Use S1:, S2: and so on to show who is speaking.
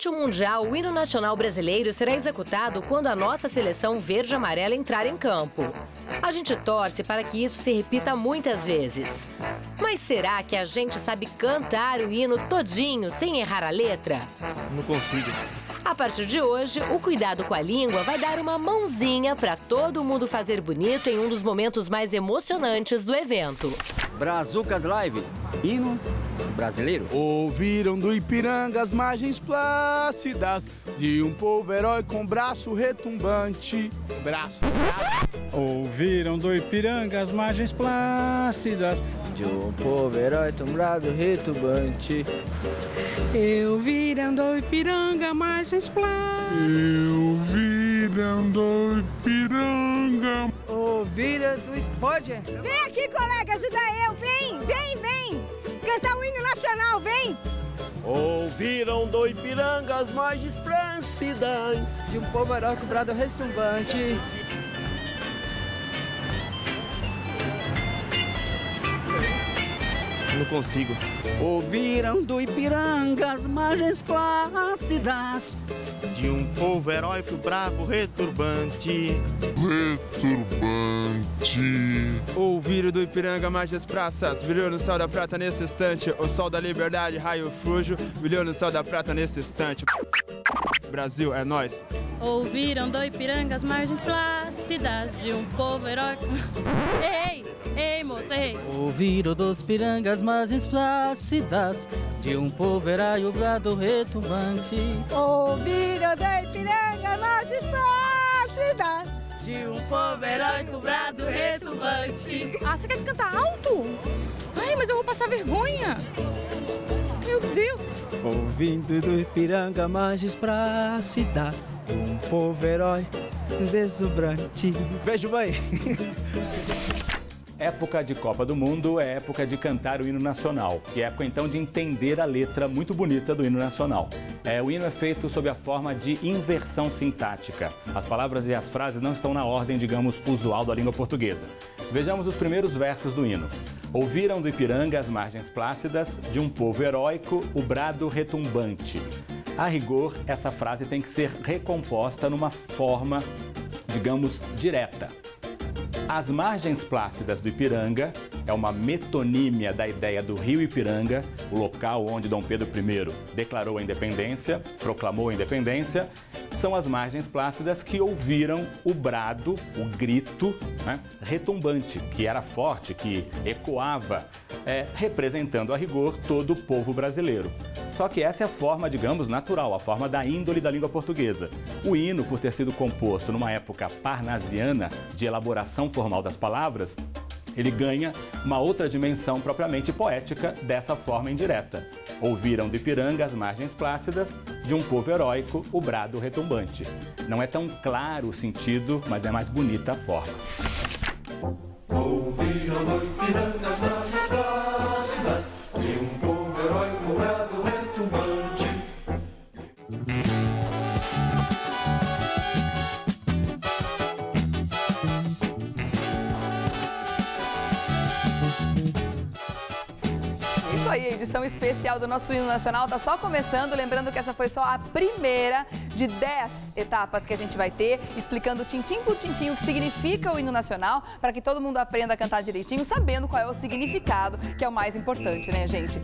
S1: Durante o Mundial, o hino nacional brasileiro será executado quando a nossa seleção verde e amarela entrar em campo. A gente torce para que isso se repita muitas vezes. Mas será que a gente sabe cantar o hino todinho sem errar a letra?
S2: Não consigo.
S1: A partir de hoje, o cuidado com a língua vai dar uma mãozinha para todo mundo fazer bonito em um dos momentos mais emocionantes do evento.
S3: Brazucas Live, hino brasileiro.
S4: Ouviram do Ipiranga as margens plácidas de um povo herói com braço retumbante. Braço.
S5: Ouviram do Ipiranga as margens plácidas
S3: de um povo herói tombrado retumbante.
S6: Eu viram do Ipiranga margens plácidas.
S4: Eu viram do Ipiranga.
S6: Ouviram do Pode?
S7: Vem aqui, colega, ajuda eu. Vem, vem, vem. Cantar o hino nacional, vem.
S2: Ouviram do Ipiranga as margens plácidas
S6: de um povo herói cobrado retumbante.
S2: Não consigo.
S3: Ouviram do Ipiranga as margens plácidas
S2: de um povo heróico, bravo, returbante.
S4: Returbante. Ouviram do Ipiranga margens praças, brilhou no céu da prata nesse instante. O sol da liberdade, raio fujo, brilhou no céu da prata nesse instante. Brasil, é nós.
S8: Ouviram do Ipiranga as margens plácidas de um povo heróico. Ei, ei, moço, errei.
S9: Ouviram dos pirangas margens plácidas de um povo herói o brado retumbante.
S7: Ouviram do Ipiranga as margens plácidas
S8: de um povo heróico brado retumbante.
S6: Ah, você quer cantar alto? Ai, mas eu vou passar vergonha. Meu Deus.
S3: Ouvindo do Ipiranga margens plácidas um povo herói deslumbrante. Beijo, mãe!
S10: Época de Copa do Mundo é época de cantar o hino nacional, e é época então de entender a letra muito bonita do hino nacional. É, o hino é feito sob a forma de inversão sintática. As palavras e as frases não estão na ordem, digamos, usual da língua portuguesa. Vejamos os primeiros versos do hino. Ouviram do Ipiranga as margens plácidas, de um povo heróico, o brado retumbante. A rigor, essa frase tem que ser recomposta numa forma, digamos, direta. As margens plácidas do Ipiranga é uma metonímia da ideia do rio Ipiranga, o local onde Dom Pedro I declarou a independência, proclamou a independência. São as margens plácidas que ouviram o brado, o grito né, retumbante, que era forte, que ecoava, é, representando a rigor todo o povo brasileiro. Só que essa é a forma, digamos, natural, a forma da índole da língua portuguesa. O hino, por ter sido composto numa época parnasiana de elaboração formal das palavras, ele ganha uma outra dimensão propriamente poética dessa forma indireta. Ouviram do Ipiranga as margens plácidas, de um povo heróico o brado retumbante. Não é tão claro o sentido, mas é mais bonita a forma. Ouviram do Ipiranga as margens plácidas, de um povo
S11: aí, a edição especial do nosso hino nacional está só começando. Lembrando que essa foi só a primeira de 10 etapas que a gente vai ter, explicando tintim por tintim o que significa o hino nacional, para que todo mundo aprenda a cantar direitinho, sabendo qual é o significado, que é o mais importante, né, gente?